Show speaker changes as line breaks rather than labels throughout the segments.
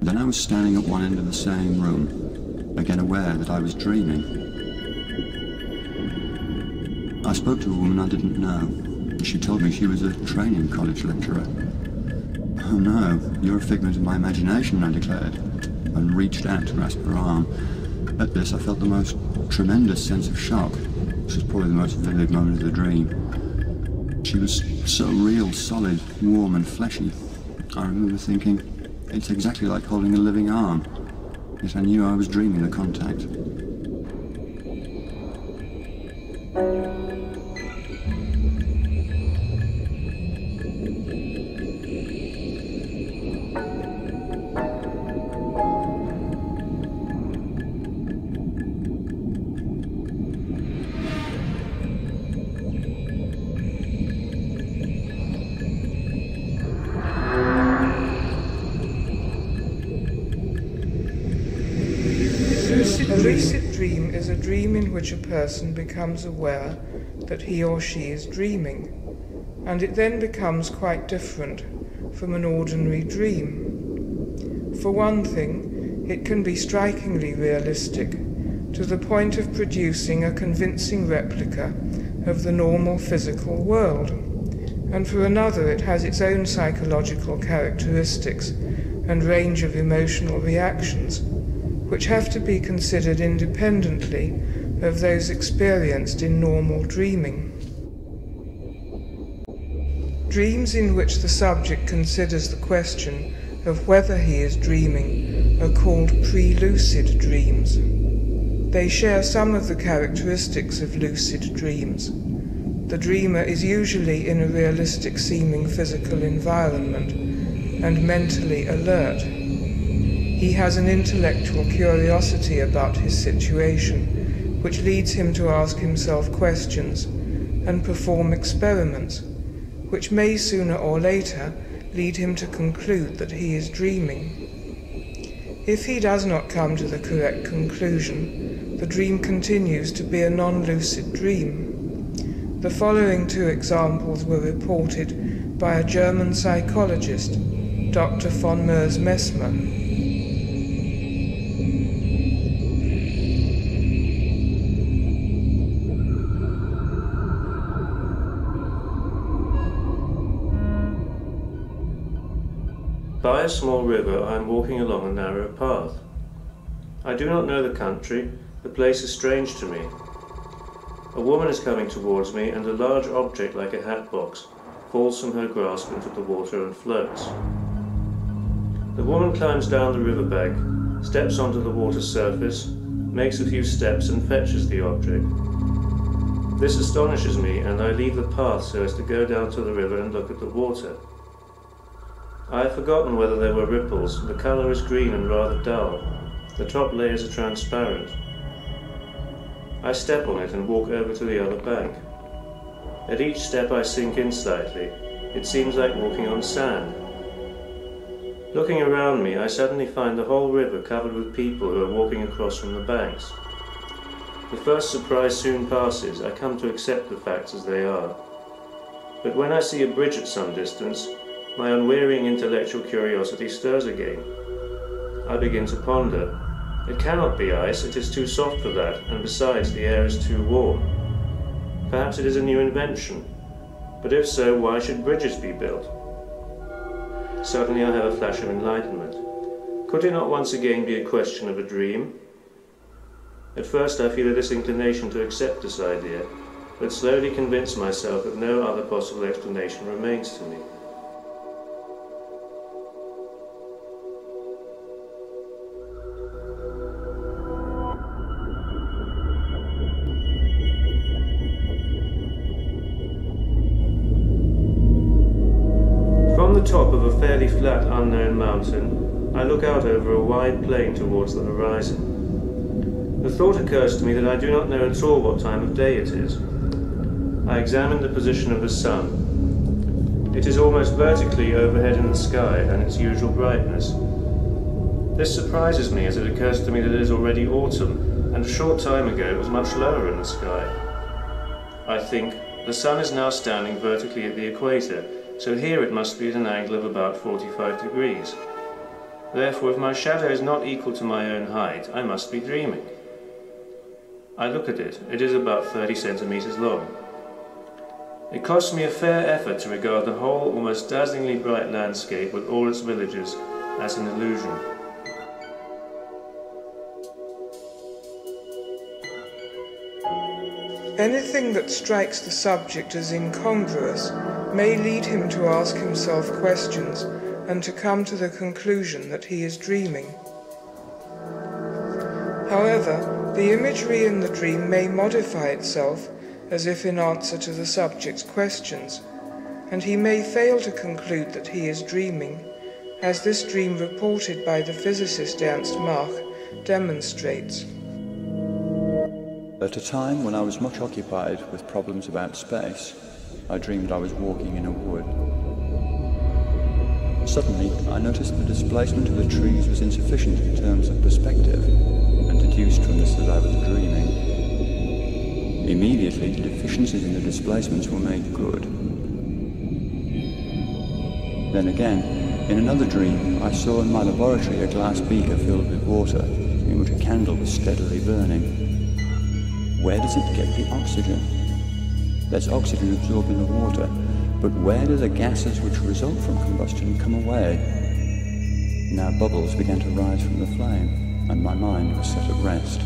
Then I was standing at one end of the same room, again aware that I was dreaming. I spoke to a woman I didn't know. She told me she was a training college lecturer. Oh no, you're a figment of my imagination, I declared, and reached out to grasp her arm. At this, I felt the most tremendous sense of shock. This was probably the most vivid moment of the dream. She was so real, solid, warm, and fleshy. I remember thinking, it's exactly like holding a living arm. Yet I knew I was dreaming the contact.
Person becomes aware that he or she is dreaming, and it then becomes quite different from an ordinary dream. For one thing, it can be strikingly realistic to the point of producing a convincing replica of the normal physical world, and for another, it has its own psychological characteristics and range of emotional reactions which have to be considered independently of those experienced in normal dreaming. Dreams in which the subject considers the question of whether he is dreaming are called pre-lucid dreams. They share some of the characteristics of lucid dreams. The dreamer is usually in a realistic seeming physical environment and mentally alert. He has an intellectual curiosity about his situation, which leads him to ask himself questions and perform experiments, which may sooner or later lead him to conclude that he is dreaming. If he does not come to the correct conclusion, the dream continues to be a non-lucid dream. The following two examples were reported by a German psychologist, Dr. von Moers-Messmer,
By a small river I am walking along a narrow path. I do not know the country, the place is strange to me. A woman is coming towards me and a large object like a hat box falls from her grasp into the water and floats. The woman climbs down the riverbank, steps onto the water surface, makes a few steps and fetches the object. This astonishes me and I leave the path so as to go down to the river and look at the water. I have forgotten whether there were ripples. The colour is green and rather dull. The top layers are transparent. I step on it and walk over to the other bank. At each step I sink in slightly. It seems like walking on sand. Looking around me, I suddenly find the whole river covered with people who are walking across from the banks. The first surprise soon passes. I come to accept the facts as they are. But when I see a bridge at some distance, my unwearying intellectual curiosity stirs again. I begin to ponder. It cannot be ice, it is too soft for that, and besides, the air is too warm. Perhaps it is a new invention. But if so, why should bridges be built? Suddenly I have a flash of enlightenment. Could it not once again be a question of a dream? At first I feel a disinclination to accept this idea, but slowly convince myself that no other possible explanation remains to me. Flat unknown mountain, I look out over a wide plain towards the horizon. The thought occurs to me that I do not know at all what time of day it is. I examine the position of the sun. It is almost vertically overhead in the sky and its usual brightness. This surprises me as it occurs to me that it is already autumn, and a short time ago it was much lower in the sky. I think, the sun is now standing vertically at the equator, so here it must be at an angle of about 45 degrees. Therefore, if my shadow is not equal to my own height, I must be dreaming. I look at it. It is about 30 centimeters long. It costs me a fair effort to regard the whole almost dazzlingly bright landscape with all its villages as an illusion.
Anything that strikes the subject as incongruous may lead him to ask himself questions and to come to the conclusion that he is dreaming. However, the imagery in the dream may modify itself as if in answer to the subject's questions, and he may fail to conclude that he is dreaming, as this dream reported by the physicist Ernst Mach demonstrates.
At a time when I was much occupied with problems about space, I dreamed I was walking in a wood. Suddenly, I noticed the displacement of the trees was insufficient in terms of perspective, and deduced from this that I was dreaming. Immediately, the deficiencies in the displacements were made good. Then again, in another dream, I saw in my laboratory a glass beaker filled with water, in which a candle was steadily burning. Where does it get the oxygen? There's oxygen absorbed in the water, but where do the gases which result from combustion come away? Now bubbles began to rise from the flame, and my mind was set at rest.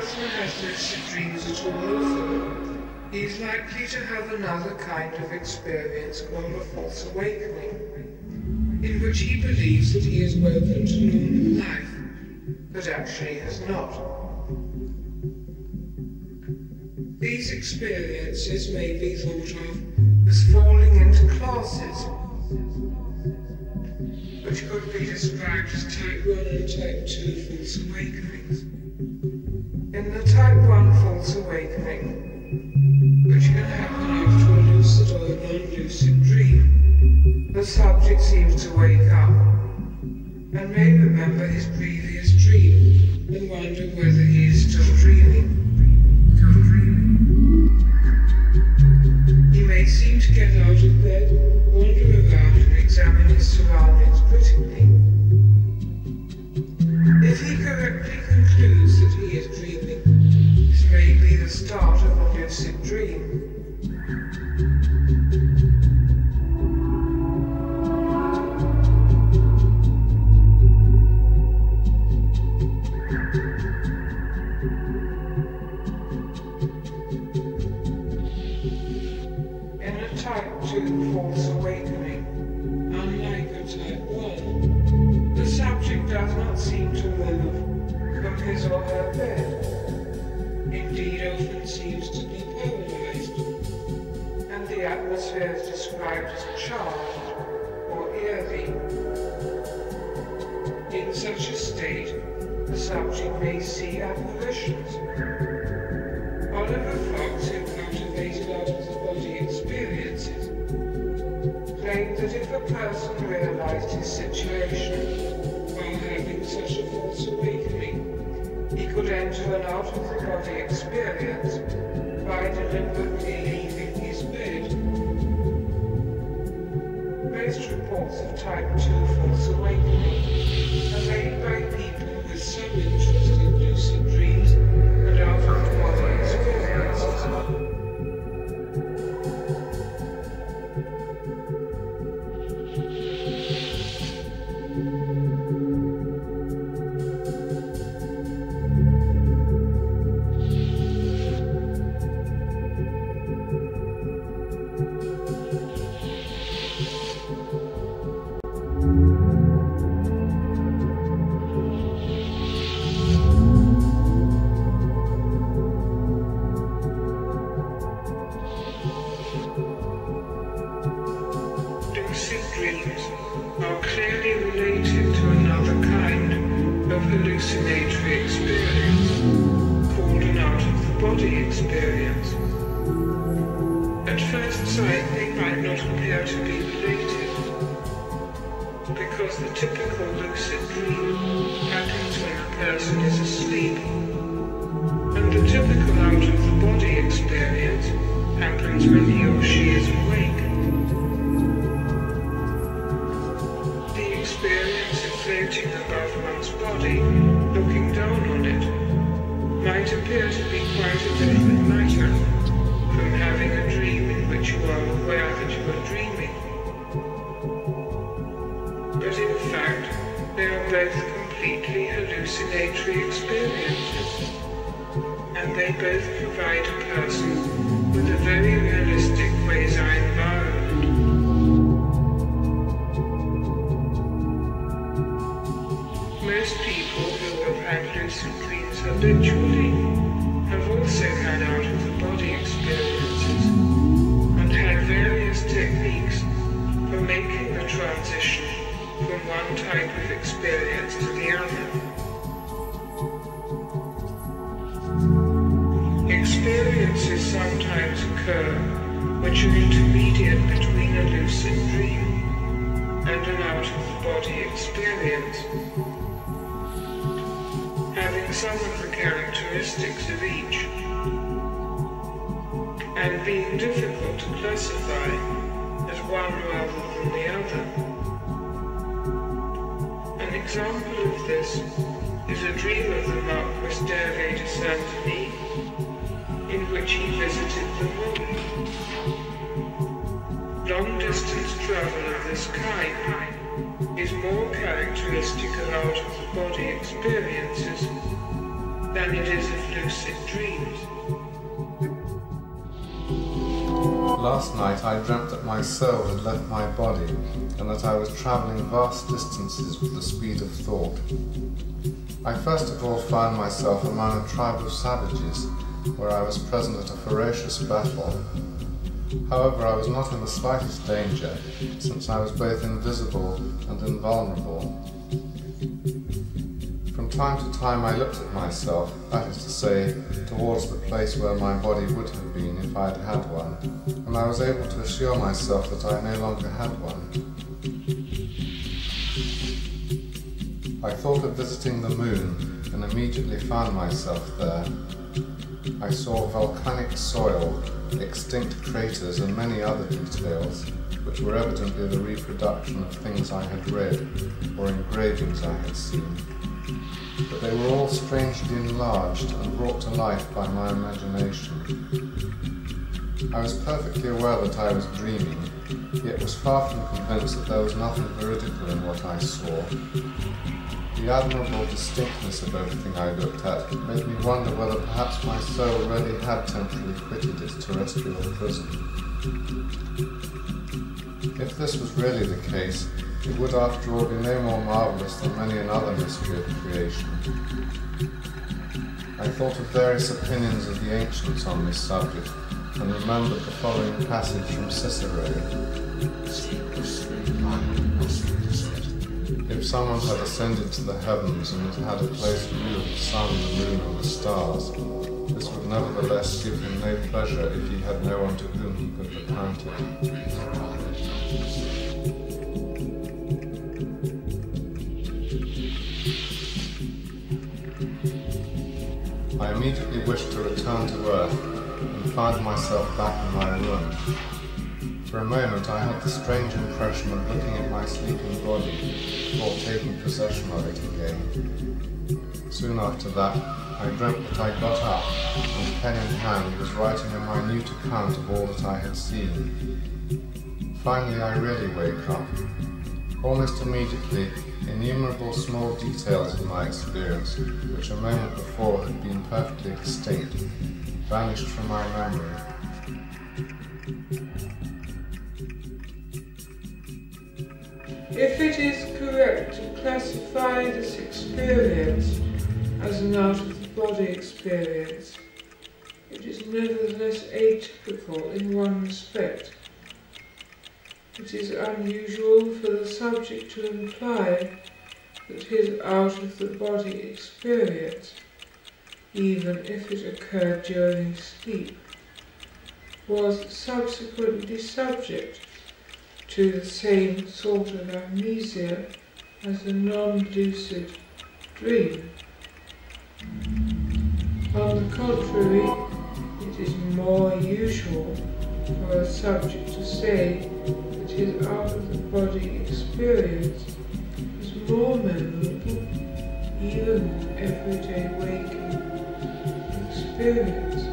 Person has lucid dreams at all often, he is likely to have another kind of experience called a false awakening, in which he believes that he has woken to normal life, but actually has not. These experiences may be thought of as falling into classes, which could be described as type 1 and type 2 false awakenings. seems to wake up and may remember his previous dream and wonder whether he is still dreaming. Still dreaming. He may seem to get out of bed, wander around and examine his surroundings critically. If he correctly concludes that he is dreaming, this may be the start of a lucid dream. Reports because the typical lucid dream happens when a person is asleep and the typical out-of-the-body experience happens when he or she is awake. The experience of floating above one's body, looking down on it, might appear to be quite a different matter from having a dream in which you are aware that hallucinatory experiences, and they both provide a person with a very realistic quasi-environment. Most people who have had lucid dreams habitually out-of-the-body experience having some of the characteristics of each, and being difficult to classify as one rather than the other. An example of this is a dream of the Marquis d'Hervey de Saint-Denys, in which he visited the moon. Long-distance travel of this kind is more characteristic of out-of-the-body experiences than it is of lucid dreams.
Last night I dreamt that my soul had left my body and that I was travelling vast distances with the speed of thought. I first of all found myself among a tribe of savages where I was present at a ferocious battle. However, I was not in the slightest danger, since I was both invisible and invulnerable. From time to time I looked at myself, that is to say, towards the place where my body would have been if I had had one, and I was able to assure myself that I no longer had one. I thought of visiting the moon and immediately found myself there. I saw volcanic soil, extinct craters, and many other details, which were evidently the reproduction of things I had read or engravings I had seen. But they were all strangely enlarged and brought to life by my imagination. I was perfectly aware that I was dreaming, yet was far from convinced that there was nothing veridical in what I saw. The admirable distinctness of everything I looked at made me wonder whether perhaps my soul really had temporarily quitted its terrestrial prison. If this was really the case, it would after all be no more marvellous than many another mystery of creation. I thought of various opinions of the ancients on this subject and remembered the following passage from Cicero. If someone had ascended to the heavens and had a close view of the sun, the moon, and the stars, this would nevertheless give him no pleasure if he had no one to whom he could recount it. I immediately wished to return to Earth and find myself back in my room. For a moment I had the strange impression of looking at my sleeping body before taking possession of it again. Soon after that, I dreamt that I got up and pen in hand was writing a minute account of all that I had seen. Finally I really wake up. Almost immediately Innumerable small details of my experience, which a moment before had been perfectly distinct, vanished from my memory.
If it is correct to classify this experience as an out-of-the-body experience, it is nevertheless atypical in one respect. It is unusual for the subject to imply that his out-of-the-body experience, even if it occurred during sleep, was subsequently subject to the same sort of amnesia as a non-lucid dream. On the contrary, it is more usual for a subject to say that his out-of-the-body experience is more memorable even everyday waking experience.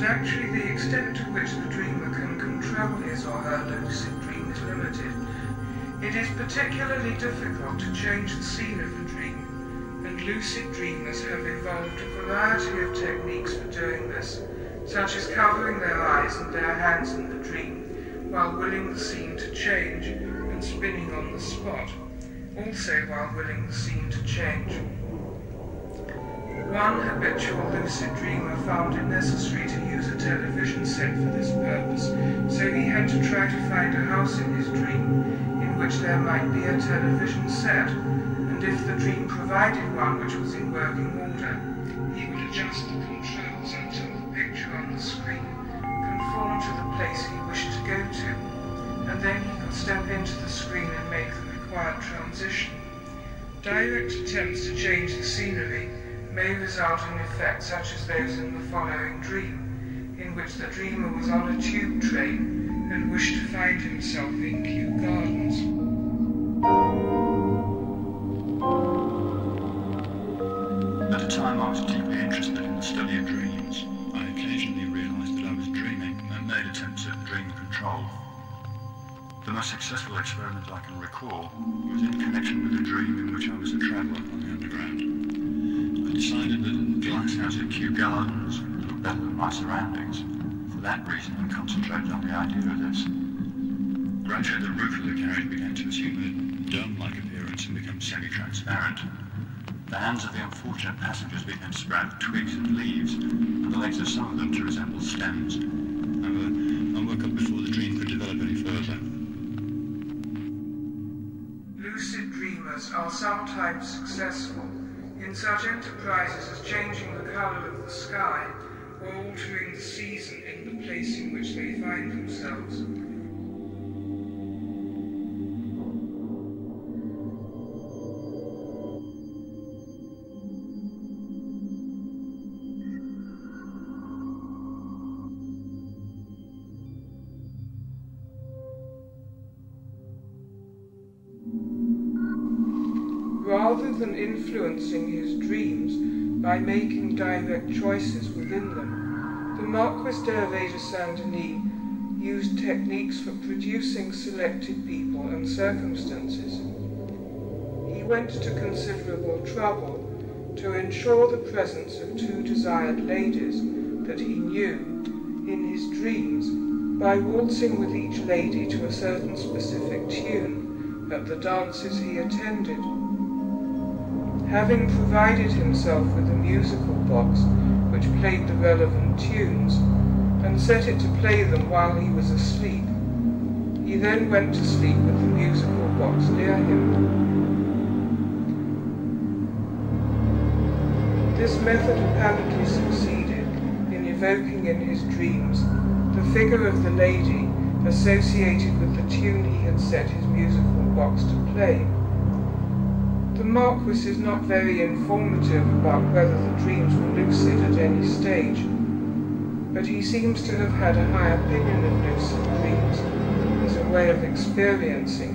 But actually the extent to which the dreamer can control his or her lucid dream is limited. It is particularly difficult to change the scene of a dream, and lucid dreamers have evolved a variety of techniques for doing this, such as covering their eyes and their hands in the dream, while willing the scene to change and spinning on the spot, also while willing the scene to change. One habitual lucid dreamer found it necessary to use a television set for this purpose, so he had to try to find a house in his dream in which there might be a television set, and if the dream provided one which was in working order, he would adjust the controls until the picture on the screen conformed to the place he wished to go to, and then he could step into the screen and make the required transition. Direct attempts to change the scenery may result in effects such as those in the following dream, in which the dreamer was on a tube train and wished to find himself in Kew Gardens.
At a time I was deeply interested in the study of dreams, I occasionally realized that I was dreaming and made attempts at dream control. The most successful experiment I can recall was in connection with a dream in which I was a traveller on the underground decided that the glasshouse at Kew Gardens looked better than my surroundings. For that reason, I concentrated on the idea of this. Gradually, the roof of the carriage began to assume a dome-like appearance and become semi-transparent. The hands of the unfortunate passengers began to sprout twigs and leaves, and the legs of some of them to resemble stems. However, uh, I woke up before the dream could develop any further.
Lucid dreamers are sometimes successful in such enterprises as changing the colour of the sky or altering the season in the place in which they find themselves. Rather than influencing his dreams by making direct choices within them, the Marquis d'Hervey de Saint-Denys used techniques for producing selected people and circumstances. He went to considerable trouble to ensure the presence of two desired ladies that he knew in his dreams by waltzing with each lady to a certain specific tune at the dances he attended having provided himself with a musical box which played the relevant tunes, and set it to play them while he was asleep, he then went to sleep with the musical box near him. This method apparently succeeded in evoking in his dreams the figure of the lady associated with the tune he had set his musical box to play. Marquis is not very informative about whether the dreams were lucid at any stage, but he seems to have had a high opinion of lucid dreams as a way of experiencing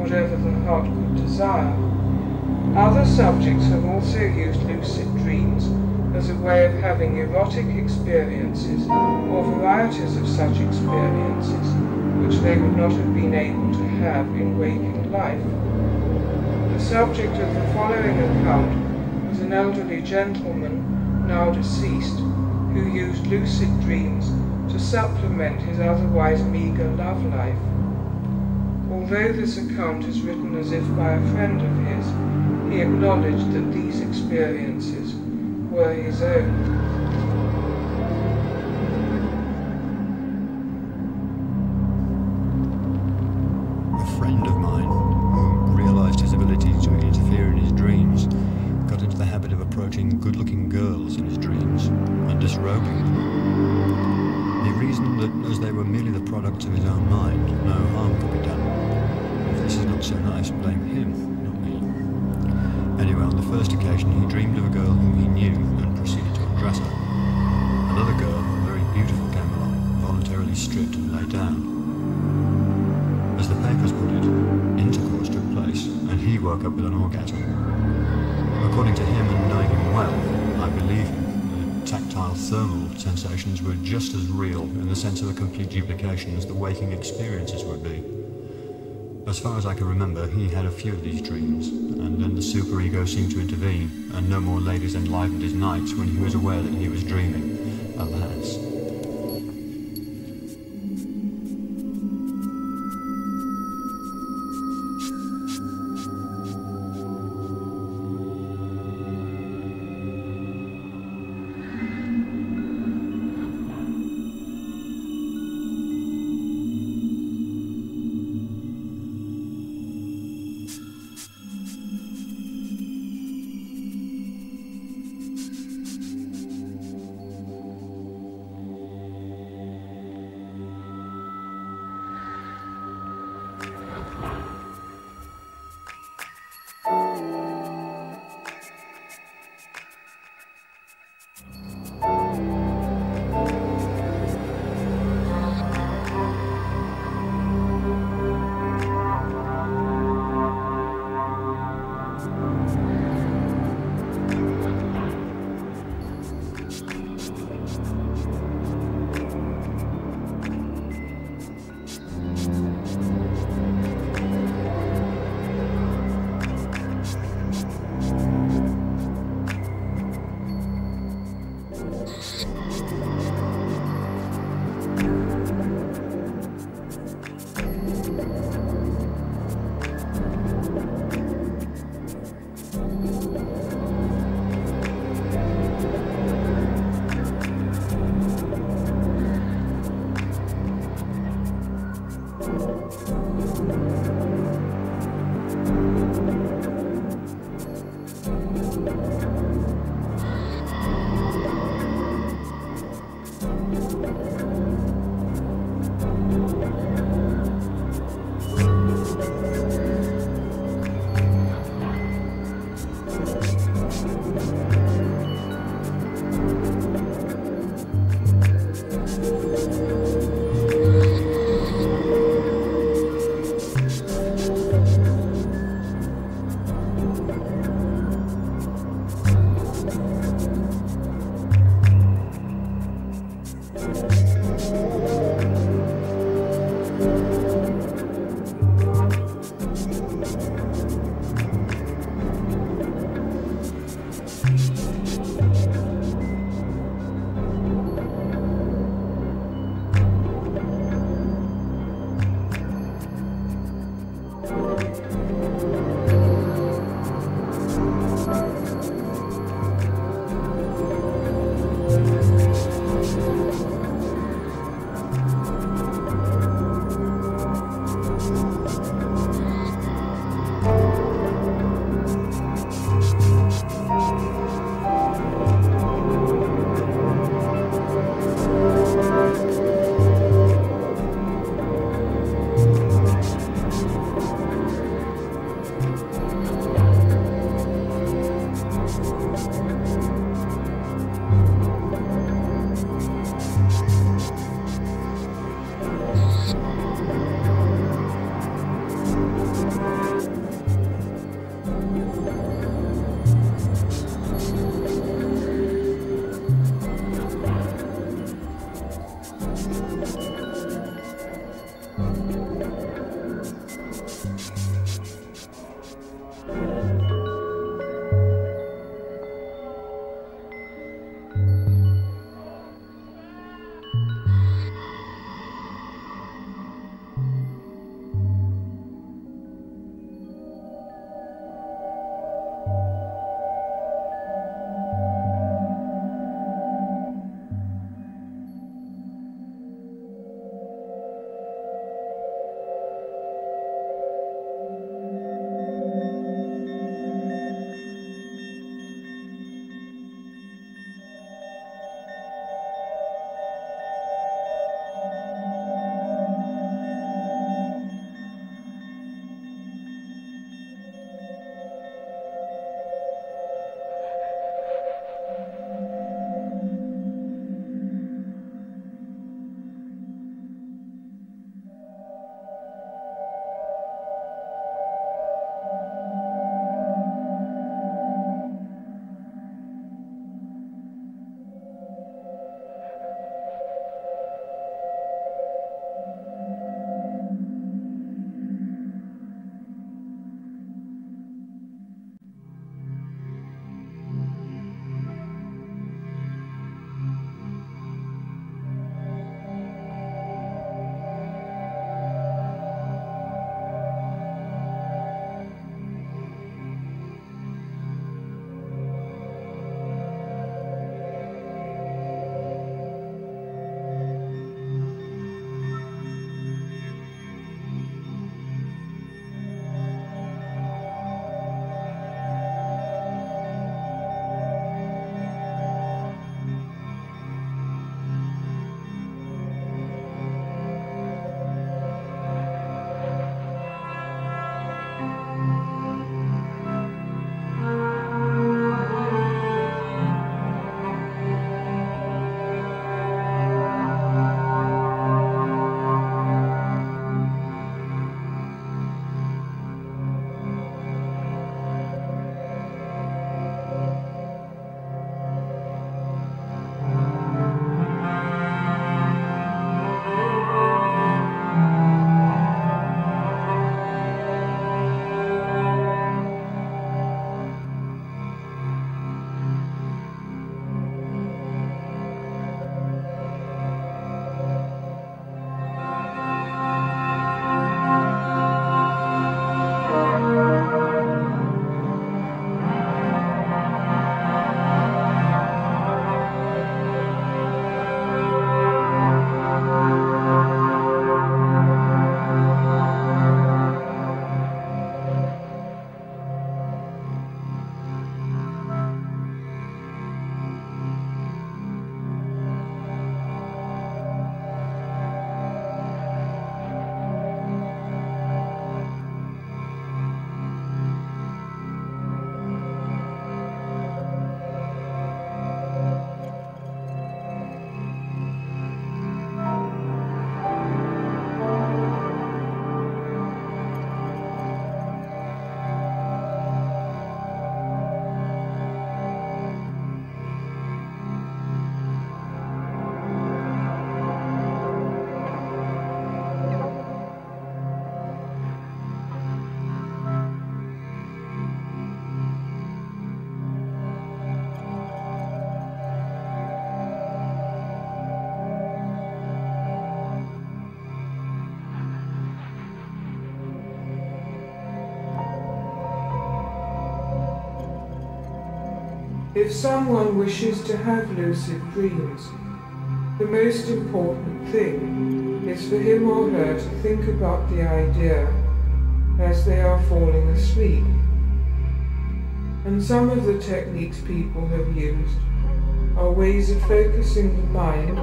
whatever the heart could desire. Other subjects have also used lucid dreams as a way of having erotic experiences or varieties of such experiences which they would not have been able to have in waking life. The subject of the following account was an elderly gentleman, now deceased, who used lucid dreams to supplement his otherwise meagre love life. Although this account is written as if by a friend of his, he acknowledged that these experiences were his own.
Good-looking girls in his dreams and disrobing them. He reasoned that as they were merely the products of his own mind, no harm could be done. If this is not so nice, blame him, not me. Anyway, on the first occasion, he dreamed of a girl whom he knew and proceeded to undress her. Another girl, a very beautiful, came along, voluntarily stripped and lay down. As the papers put it, intercourse took place, and he woke up with an orgasm. According to him well, I believe him, the tactile thermal sensations were just as real in the sense of a complete duplication as the waking experiences would be. As far as I can remember, he had a few of these dreams, and then the superego seemed to intervene, and no more ladies enlivened his nights when he was aware that he was dreaming. Alas.
If someone wishes to have lucid dreams, the most important thing is for him or her to think about the idea as they are falling asleep. And some of the techniques people have used are ways of focusing the mind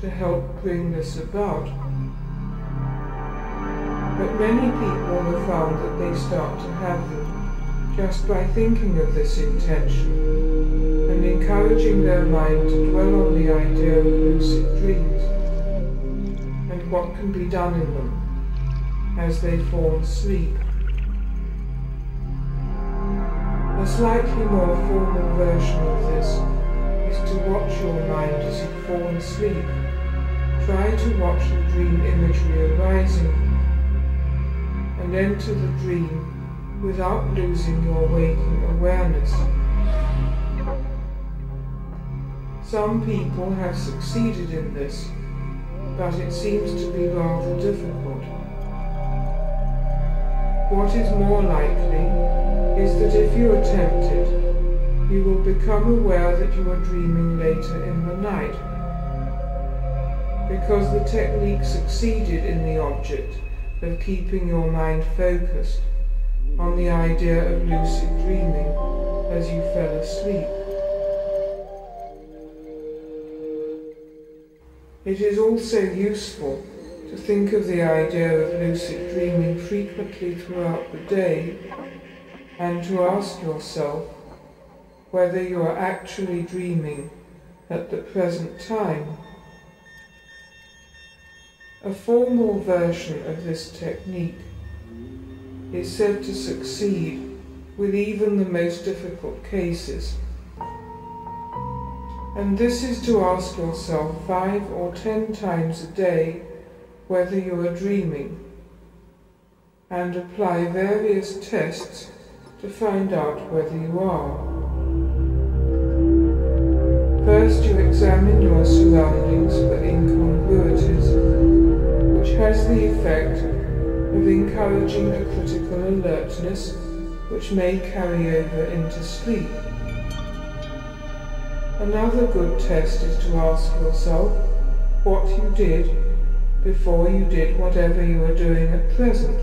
to help bring this about. But many people have found that they start to have them just by thinking of this intention and encouraging their mind to dwell on the idea of lucid dreams and what can be done in them as they fall asleep. A slightly more formal version of this is to watch your mind as you fall asleep. Try to watch the dream imagery arising and enter the dream without losing your waking awareness. Some people have succeeded in this, but it seems to be rather difficult. What is more likely is that if you attempt it, you will become aware that you are dreaming later in the night. Because the technique succeeded in the object of keeping your mind focused on the idea of lucid dreaming as you fell asleep. It is also useful to think of the idea of lucid dreaming frequently throughout the day and to ask yourself whether you are actually dreaming at the present time. A formal version of this technique is said to succeed with even the most difficult cases. And this is to ask yourself five or ten times a day whether you are dreaming and apply various tests to find out whether you are. First you examine your surroundings for incongruities, which has the effect of encouraging a critical alertness which may carry over into sleep. Another good test is to ask yourself what you did before you did whatever you are doing at present,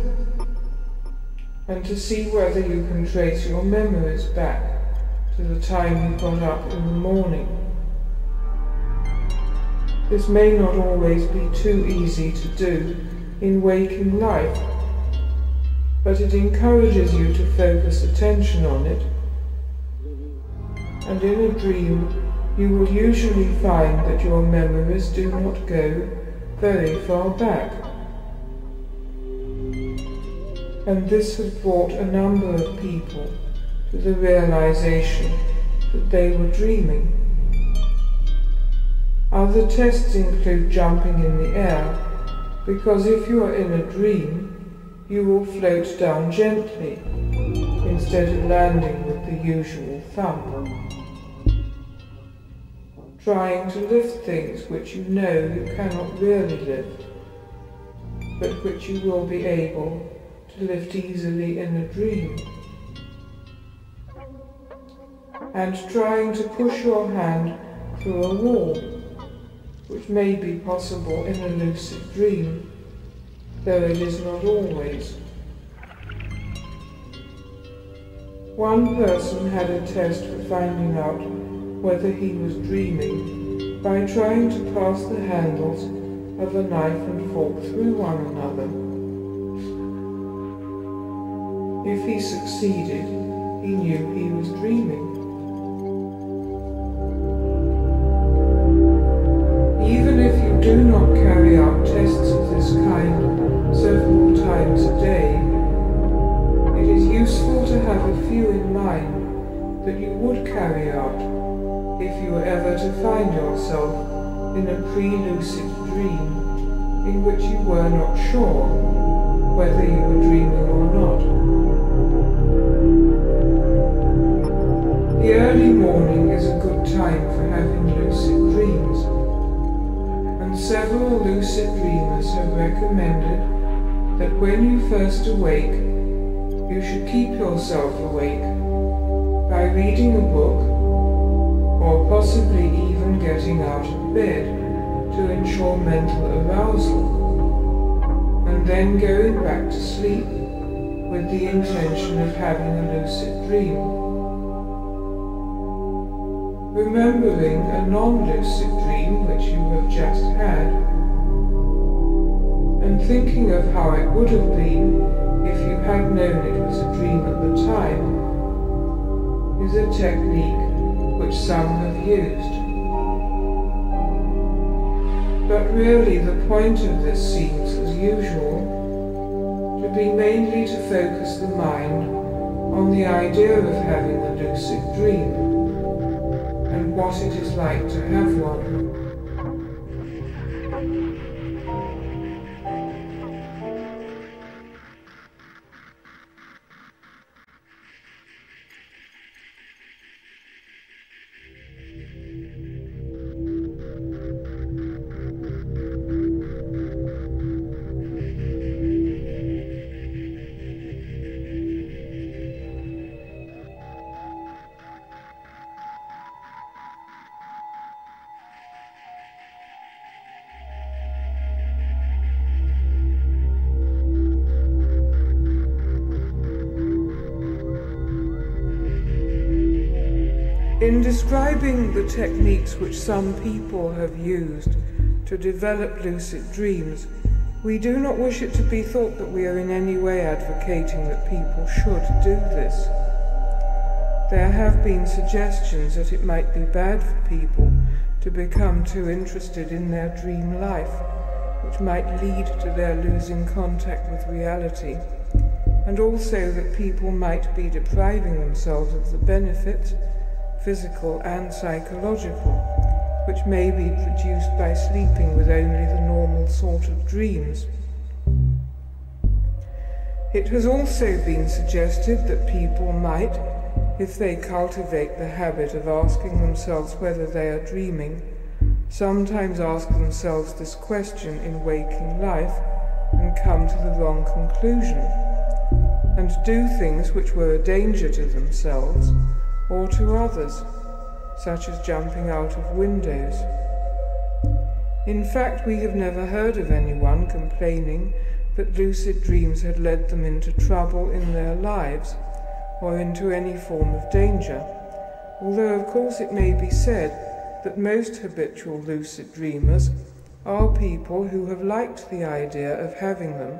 and to see whether you can trace your memories back to the time you got up in the morning. This may not always be too easy to do, in waking life, but it encourages you to focus attention on it. And in a dream, you will usually find that your memories do not go very far back. And this has brought a number of people to the realization that they were dreaming. Other tests include jumping in the air because if you are in a dream, you will float down gently instead of landing with the usual thump. Trying to lift things which you know you cannot really lift, but which you will be able to lift easily in a dream. And trying to push your hand through a wall which may be possible in a lucid dream, though it is not always. One person had a test for finding out whether he was dreaming by trying to pass the handles of a knife and fork through one another. If he succeeded, he knew he was dreaming. In a pre-lucid dream in which you were not sure whether you were dreaming or not. The early morning is a good time for having lucid dreams and several lucid dreamers have recommended that when you first awake, you should keep yourself awake by reading a book getting out of bed to ensure mental arousal, and then going back to sleep with the intention of having a lucid dream. Remembering a non-lucid dream which you have just had, and thinking of how it would have been if you had known it was a dream at the time, is a technique which some have used. But really the point of this seems, as usual, to be mainly to focus the mind on the idea of having a lucid dream and what it is like to have one. Describing the techniques which some people have used to develop lucid dreams, we do not wish it to be thought that we are in any way advocating that people should do this. There have been suggestions that it might be bad for people to become too interested in their dream life, which might lead to their losing contact with reality, and also that people might be depriving themselves of the benefits physical and psychological, which may be produced by sleeping with only the normal sort of dreams. It has also been suggested that people might, if they cultivate the habit of asking themselves whether they are dreaming, sometimes ask themselves this question in waking life and come to the wrong conclusion, and do things which were a danger to themselves or to others, such as jumping out of windows. In fact, we have never heard of anyone complaining that lucid dreams had led them into trouble in their lives or into any form of danger, although of course it may be said that most habitual lucid dreamers are people who have liked the idea of having them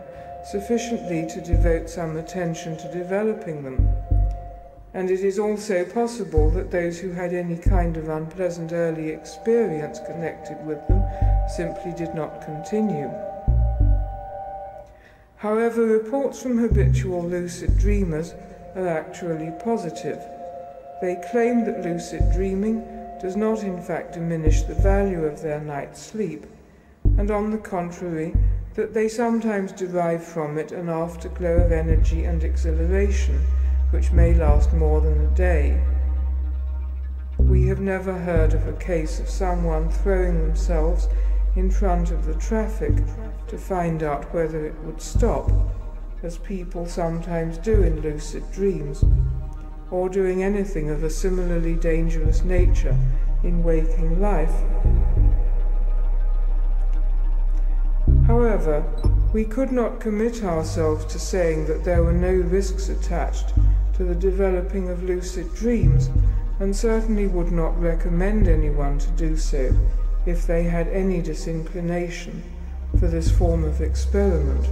sufficiently to devote some attention to developing them and it is also possible that those who had any kind of unpleasant early experience connected with them simply did not continue. However, reports from habitual lucid dreamers are actually positive. They claim that lucid dreaming does not in fact diminish the value of their night's sleep, and on the contrary, that they sometimes derive from it an afterglow of energy and exhilaration which may last more than a day. We have never heard of a case of someone throwing themselves in front of the traffic to find out whether it would stop, as people sometimes do in lucid dreams, or doing anything of a similarly dangerous nature in waking life. However, we could not commit ourselves to saying that there were no risks attached to the developing of lucid dreams and certainly would not recommend anyone to do so if they had any disinclination for this form of experiment.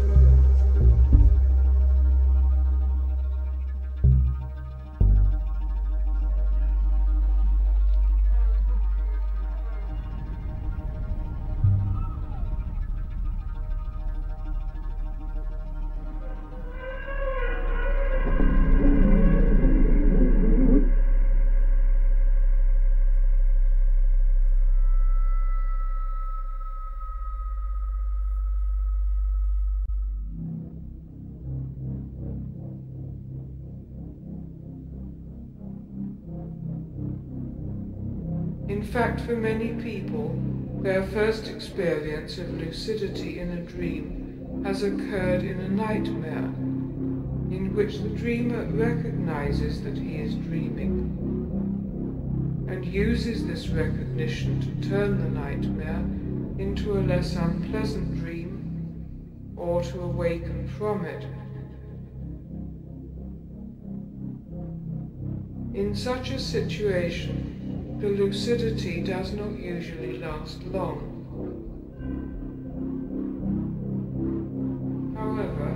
Fact, for many people, their first experience of lucidity in a dream has occurred in a nightmare, in which the dreamer recognizes that he is dreaming, and uses this recognition to turn the nightmare into a less unpleasant dream or to awaken from it. In such a situation, the lucidity does not usually last long. However,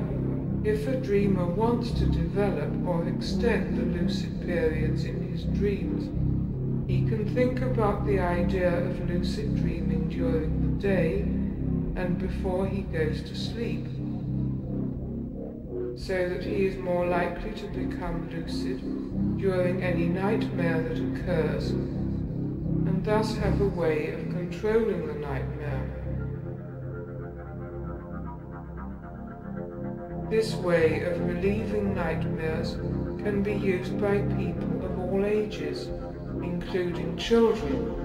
if a dreamer wants to develop or extend the lucid periods in his dreams, he can think about the idea of lucid dreaming during the day and before he goes to sleep, so that he is more likely to become lucid during any nightmare that occurs, and thus have a way of controlling the nightmare. This way of relieving nightmares can be used by people of all ages, including children.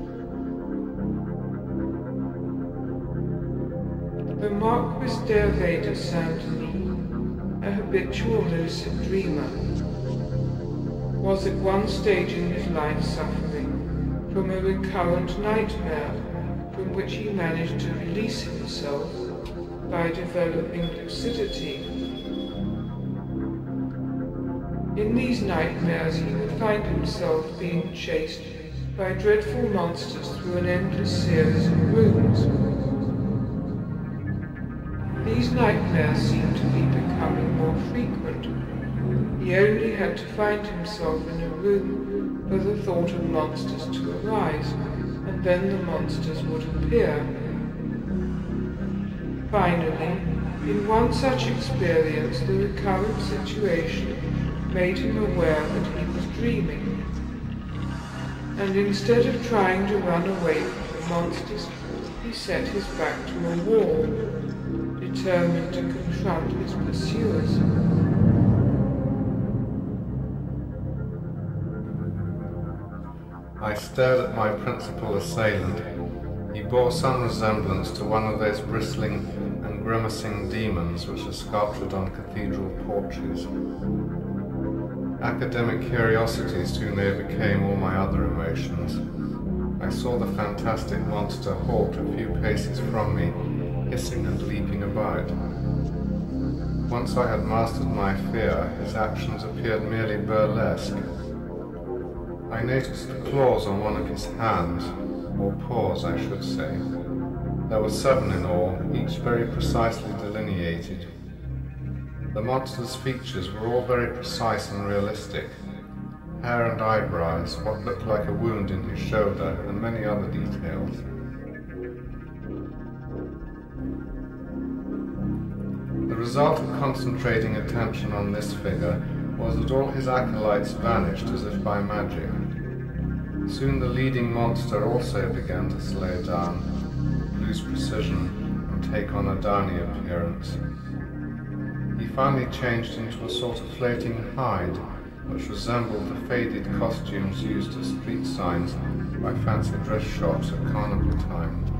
The Marquis d'Hervey Saint-Denys, a habitual lucid dreamer, was at one stage in his life suffering from a recurrent nightmare from which he managed to release himself by developing lucidity in these nightmares he would find himself being chased by dreadful monsters through an endless series of rooms. These nightmares seemed to be becoming more frequent. He only had to find himself in a room for the thought of monsters to arise, and then the monsters would appear. Finally, in one such experience, the recurrent situation made him aware that he was dreaming. And instead of trying to run away from the monsters, he set his back to a wall, determined to confront his pursuers.
I stared at my principal assailant. He bore some resemblance to one of those bristling and grimacing demons which are sculptured on cathedral porches. Academic curiosity soon overcame all my other emotions. I saw the fantastic monster halt a few paces from me, hissing and leaping about. Once I had mastered my fear, his actions appeared merely burlesque. I noticed claws on one of his hands, or paws, I should say. There were seven in all, each very precisely delineated, the monster's features were all very precise and realistic. Hair and eyebrows, what looked like a wound in his shoulder, and many other details. The result of concentrating attention on this figure was that all his acolytes vanished as if by magic. Soon the leading monster also began to slow down, lose precision, and take on a downy appearance. He finally changed into a sort of floating hide, which resembled the faded costumes used as street signs by fancy dress shops at carnival time.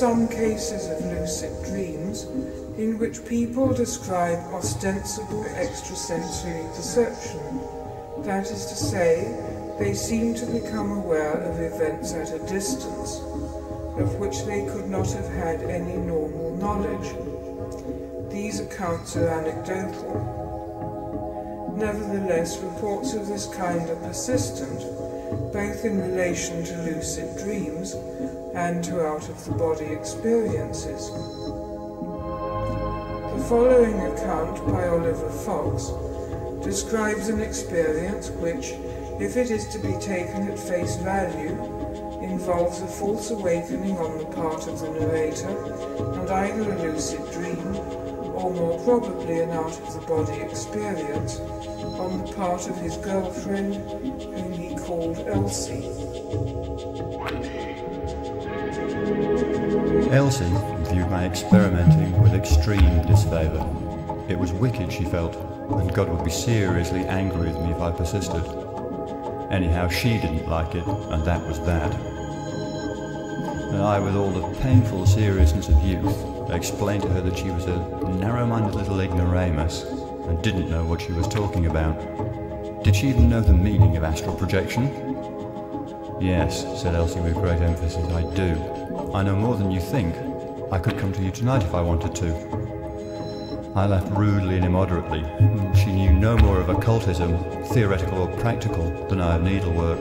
Some cases of lucid dreams in which people describe ostensible extrasensory perception. That is to say, they seem to become aware of events at a distance, of which they could not have had any normal knowledge. These accounts are anecdotal. Nevertheless, reports of this kind are persistent, both in relation to lucid dreams and to out-of-the-body experiences. The following account by Oliver Fox describes an experience which, if it is to be taken at face value, involves a false awakening on the part of the narrator and either a lucid dream or more probably an out-of-the-body experience on the part of his girlfriend whom he called Elsie.
Elsie viewed my experimenting with extreme disfavour. It was wicked, she felt, and God would be seriously angry with me if I persisted. Anyhow, she didn't like it, and that was that. And I, with all the painful seriousness of youth, explained to her that she was a narrow-minded little ignoramus and didn't know what she was talking about. Did she even know the meaning of astral projection? Yes, said Elsie with great emphasis, I do. I know more than you think. I could come to you tonight if I wanted to. I laughed rudely and immoderately. She knew no more of occultism, theoretical or practical, than I of needlework.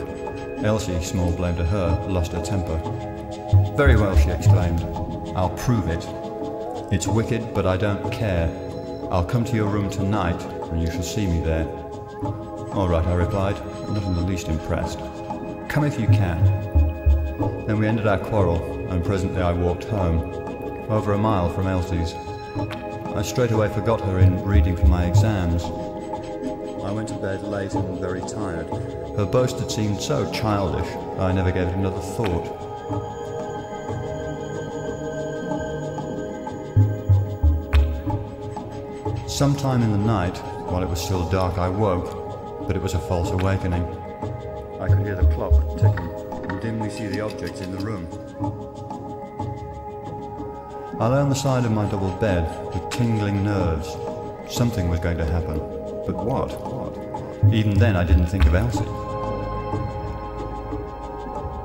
Elsie, small blame to her, lost her temper. Very well, she exclaimed. I'll prove it. It's wicked, but I don't care. I'll come to your room tonight, and you shall see me there. All right, I replied, not in the least impressed. Come if you can. Then we ended our quarrel, and presently I walked home, over a mile from Elsie's. I straightway forgot her in reading for my exams. I went to bed late and very tired. Her boast had seemed so childish, I never gave it another thought. Sometime in the night, while it was still dark, I woke, but it was a false awakening. I could hear the clock ticking and dimly see the objects in the room. I lay on the side of my double bed with tingling nerves. Something was going to happen. But what? Even then I didn't think of Elsie.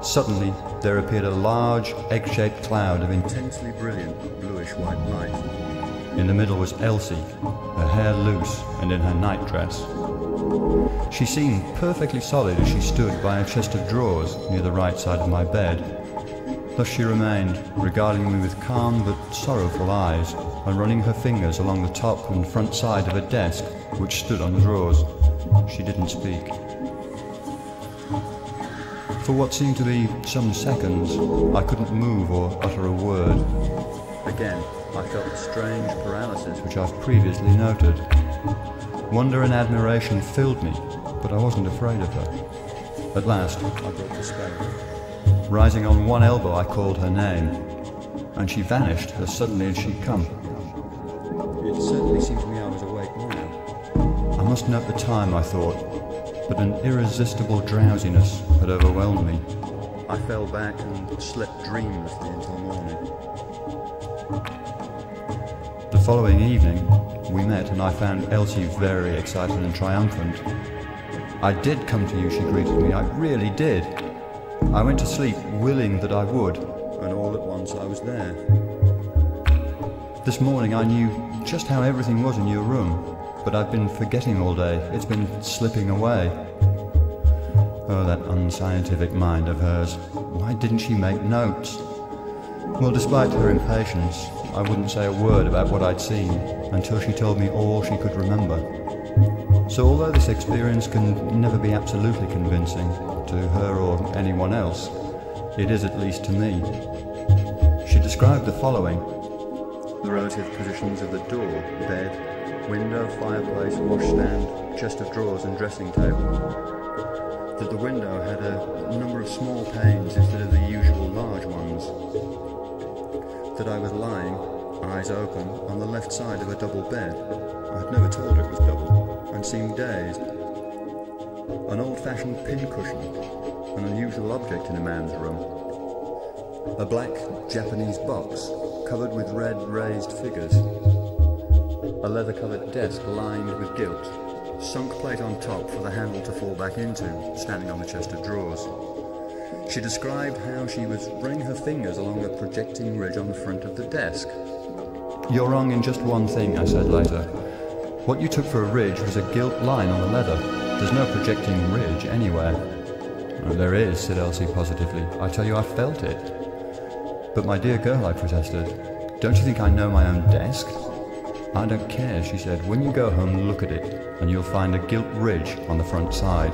Suddenly, there appeared a large, egg-shaped cloud of intensely brilliant bluish-white light. In the middle was Elsie, her hair loose and in her nightdress. She seemed perfectly solid as she stood by a chest of drawers near the right side of my bed. Thus she remained, regarding me with calm but sorrowful eyes, and running her fingers along the top and front side of a desk which stood on drawers. She didn't speak. For what seemed to be some seconds, I couldn't move or utter a word. Again, I felt the strange paralysis which I've previously noted. Wonder and admiration filled me, but I wasn't afraid of her. At last, I broke the spell. Rising on one elbow, I called her name. and she vanished as suddenly as she'd come. It certainly seemed to me I was awake now. I mustn't note the time, I thought, but an irresistible drowsiness had overwhelmed me. I fell back and slept dreamlessly until morning. The following evening, we met and I found Elsie very excited and triumphant. I did come to you, she greeted me. I really did. I went to sleep willing that I would, and all at once I was there. This morning I knew just how everything was in your room, but I've been forgetting all day. It's been slipping away. Oh, that unscientific mind of hers. Why didn't she make notes? Well, despite her impatience, I wouldn't say a word about what I'd seen until she told me all she could remember. So although this experience can never be absolutely convincing to her or anyone else, it is at least to me. She described the following. The relative positions of the door, bed, window, fireplace, washstand, chest of drawers and dressing table. That the window had a number of small panes instead of the usual large ones. That I was lying, eyes open, on the left side of a double bed. I had never told her it was double and seemed dazed. An old-fashioned pincushion, an unusual object in a man's room. A black Japanese box covered with red raised figures. A leather-covered desk lined with gilt. Sunk plate on top for the handle to fall back into, standing on the chest of drawers. She described how she was running her fingers along a projecting ridge on the front of the desk. You're wrong in just one thing, I said later. What you took for a ridge was a gilt line on the leather. There's no projecting ridge anywhere. There is, said Elsie positively. I tell you, I felt it. But my dear girl, I protested, don't you think I know my own desk? I don't care, she said. When you go home, look at it, and you'll find a gilt ridge on the front side.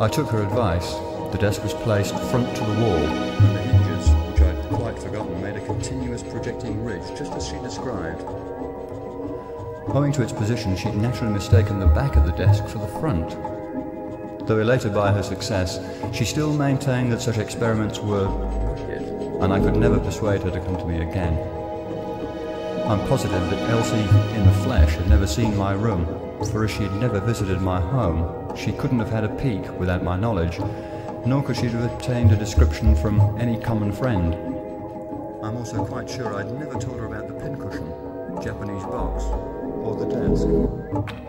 I took her advice. The desk was placed front to the wall, Owing to its position, she'd naturally mistaken the back of the desk for the front. Though elated by her success, she still maintained that such experiments were and I could never persuade her to come to me again. I'm positive that Elsie, in the flesh, had never seen my room, for as she had never visited my home, she couldn't have had a peek without my knowledge, nor could she have obtained a description from any common friend. I'm also quite sure I'd never told her about the pincushion, Japanese box, or the desk.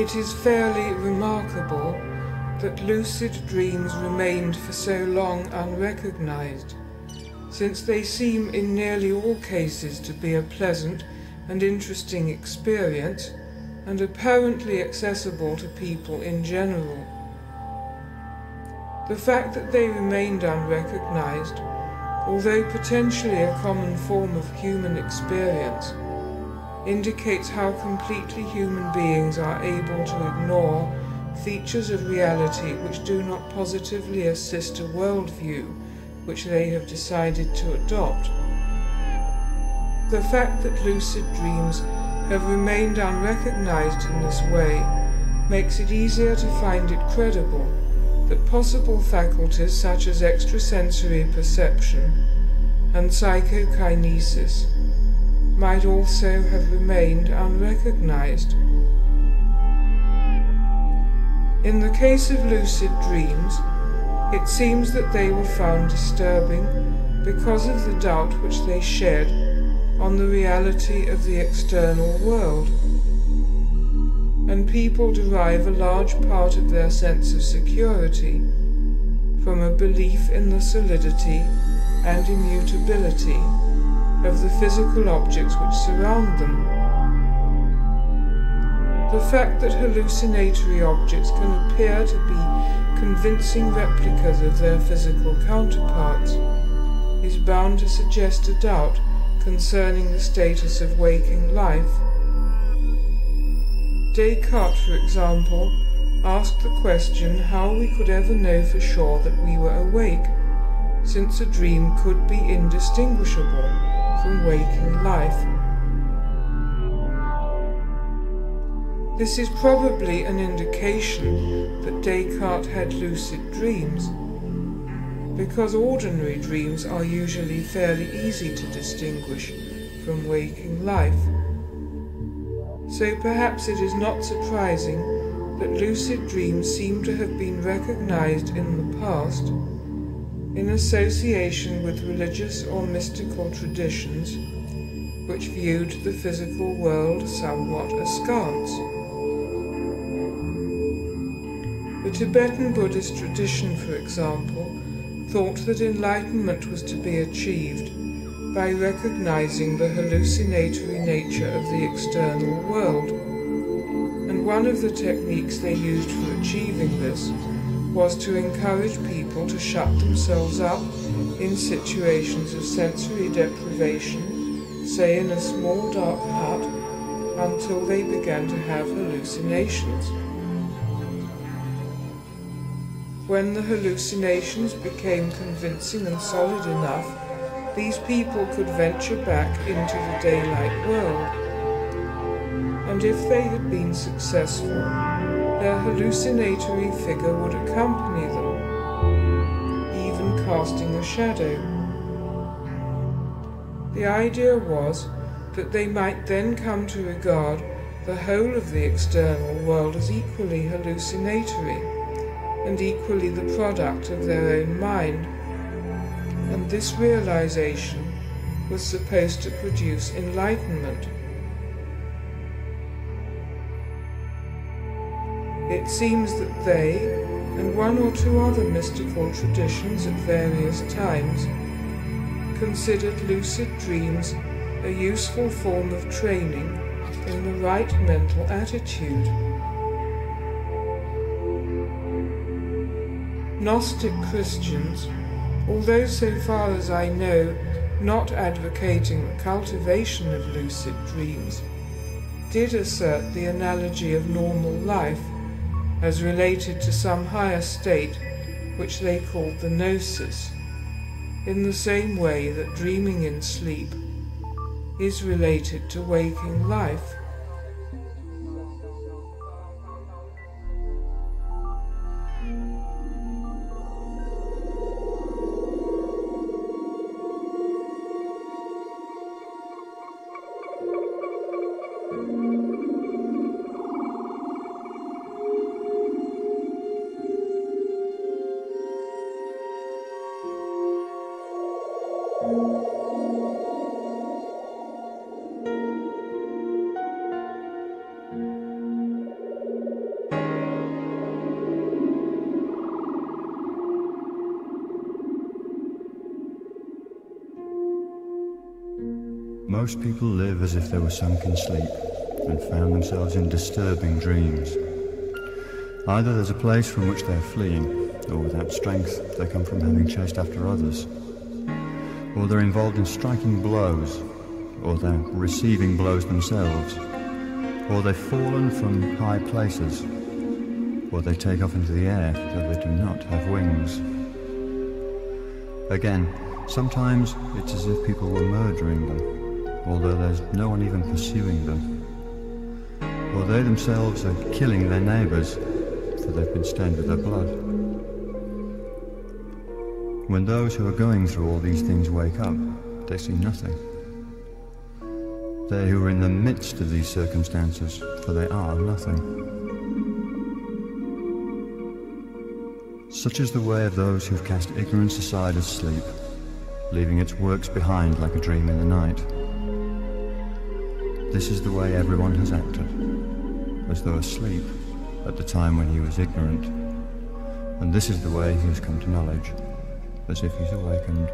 It is fairly remarkable that lucid dreams remained for so long unrecognized, since they seem in nearly all cases to be a pleasant and interesting experience and apparently accessible to people in general. The fact that they remained unrecognized, although potentially a common form of human experience, indicates how completely human beings are able to ignore features of reality which do not positively assist a worldview which they have decided to adopt. The fact that lucid dreams have remained unrecognized in this way makes it easier to find it credible that possible faculties such as extrasensory perception and psychokinesis might also have remained unrecognized. In the case of lucid dreams, it seems that they were found disturbing because of the doubt which they shed on the reality of the external world. And people derive a large part of their sense of security from a belief in the solidity and immutability of the physical objects which surround them. The fact that hallucinatory objects can appear to be convincing replicas of their physical counterparts is bound to suggest a doubt concerning the status of waking life. Descartes, for example, asked the question how we could ever know for sure that we were awake, since a dream could be indistinguishable from waking life. This is probably an indication that Descartes had lucid dreams, because ordinary dreams are usually fairly easy to distinguish from waking life. So perhaps it is not surprising that lucid dreams seem to have been recognized in the past in association with religious or mystical traditions which viewed the physical world somewhat askance. The Tibetan Buddhist tradition, for example, thought that enlightenment was to be achieved by recognizing the hallucinatory nature of the external world. And one of the techniques they used for achieving this was to encourage people to shut themselves up in situations of sensory deprivation, say in a small dark hut, until they began to have hallucinations. When the hallucinations became convincing and solid enough, these people could venture back into the daylight world. And if they had been successful, their hallucinatory figure would accompany them, even casting a shadow. The idea was that they might then come to regard the whole of the external world as equally hallucinatory and equally the product of their own mind. And this realization was supposed to produce enlightenment. It seems that they, and one or two other mystical traditions at various times, considered lucid dreams a useful form of training in the right mental attitude. Gnostic Christians, although so far as I know not advocating the cultivation of lucid dreams, did assert the analogy of normal life as related to some higher state which they called the gnosis, in the same way that dreaming in sleep is related to waking life.
Most people live as if they were sunk in sleep and found themselves in disturbing dreams. Either there's a place from which they're fleeing, or without strength they come from having chased after others. Or they're involved in striking blows, or they're receiving blows themselves. Or they've fallen from high places, or they take off into the air, though they do not have wings. Again, sometimes it's as if people were murdering them, although there's no one even pursuing them. Or they themselves are killing their neighbours, for they've been stained with their blood. When those who are going through all these things wake up, they see nothing. They who are in the midst of these circumstances, for they are nothing. Such is the way of those who've cast ignorance aside as sleep, leaving its works behind like a dream in the night. This is the way everyone has acted, as though asleep at the time when he was ignorant. And this is the way he has come to knowledge, as if he's awakened.